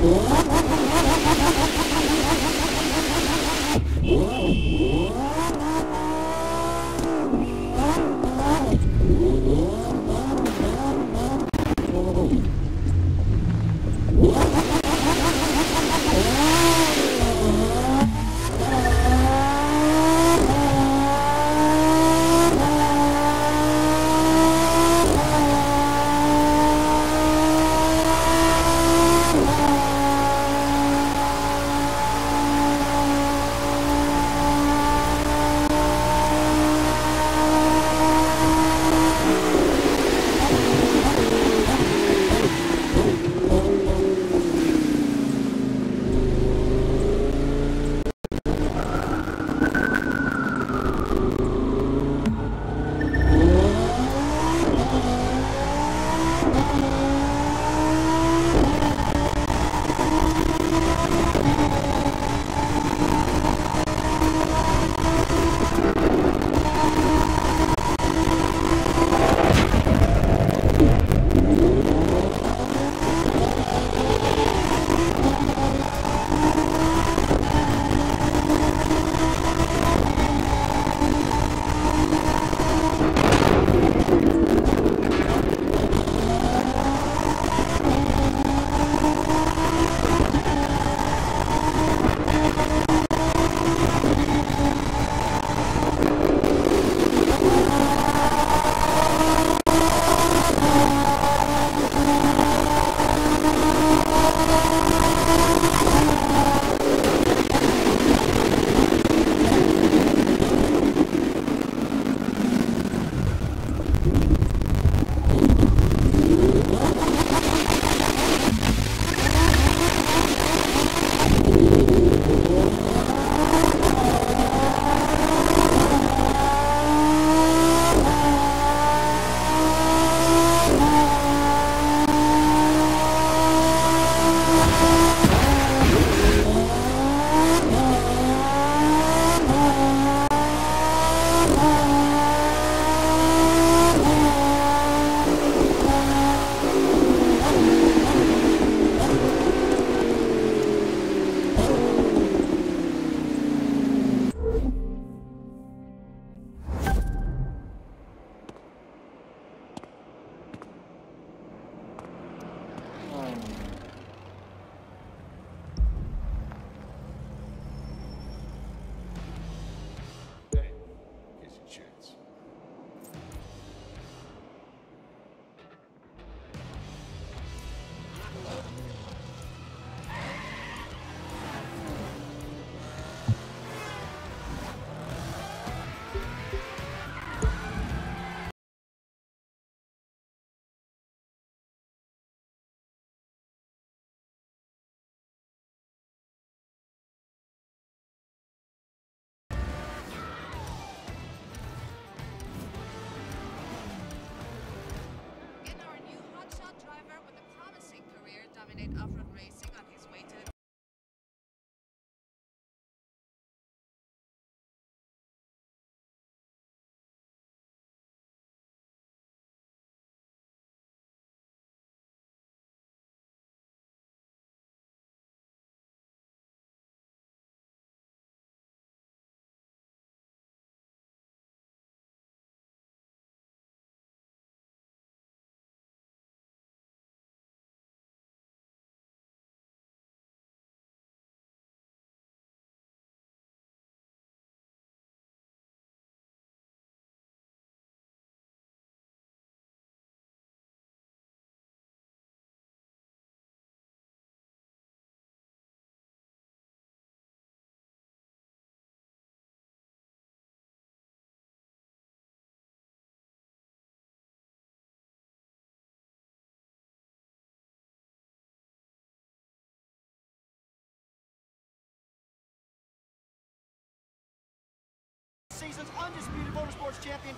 Yeah. Season's undisputed motorsports champion.